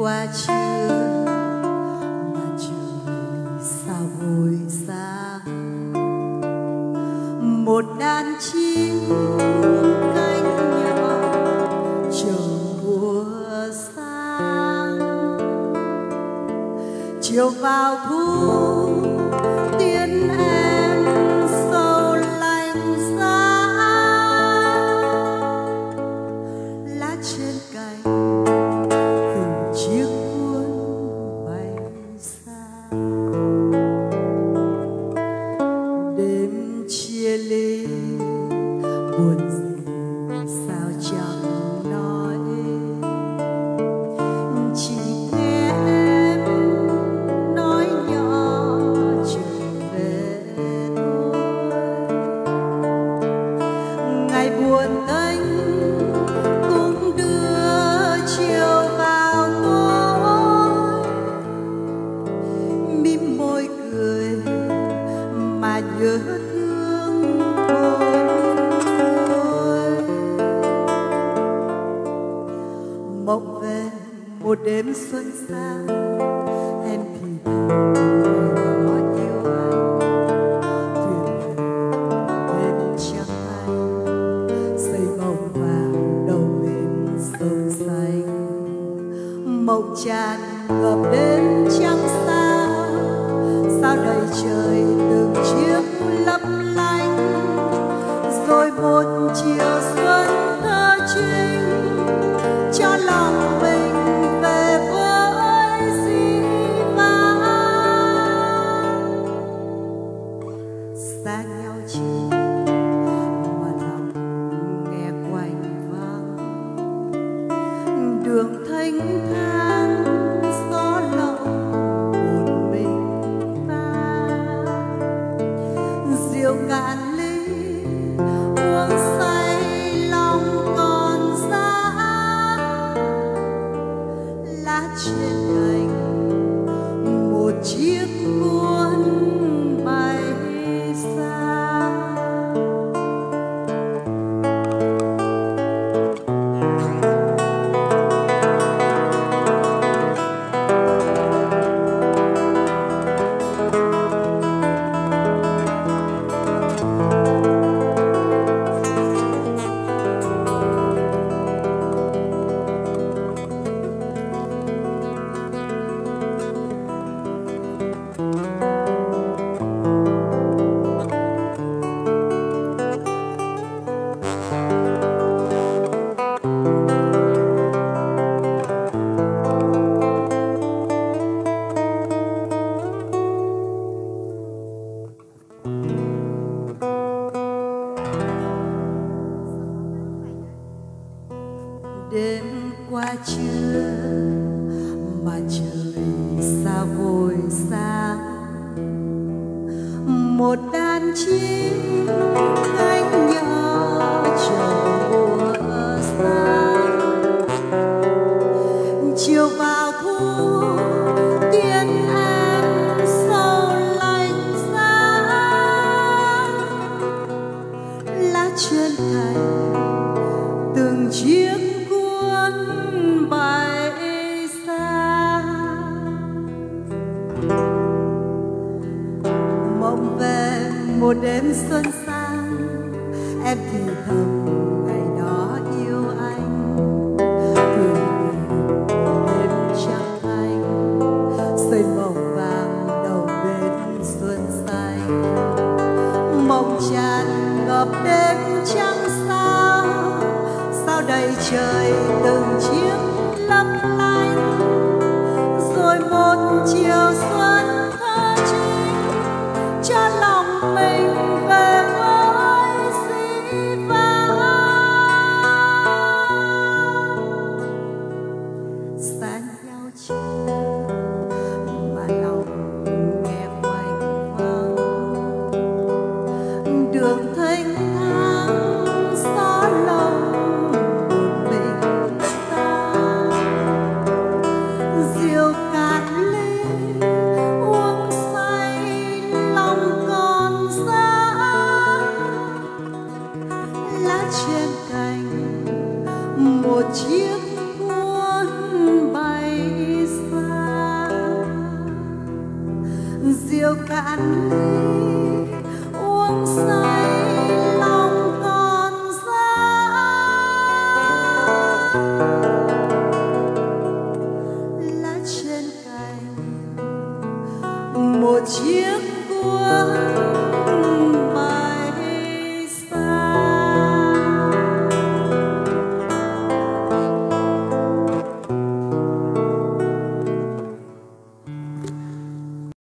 qua chưa mà trời xa vội xa. Một đàn chim cánh nhỏ chờ mùa sang. Chiều vào thu tiên em một đêm xuân sang em thì thầm có yêu anh thuyền về đêm trăng anh xây mộng vàng đầu bên sông xanh mộng tràn ngập đến trăng sao sao đầy trời từng một chiều xuân thơ trinh cho lòng mình về với dĩ vãng xa nhau chỉ 渲染 qua trưa mà trời xa vội sáng một đàn chim một đêm xuân sang, em thì thầm, ngày đó yêu anh thường đêm trăng thanh xây mộng vàng đầu bên xuân xanh mộng tràn ngập đêm trăng sao. Sao đầy trời từng chiếc lấp lánh, rồi một chiều xuân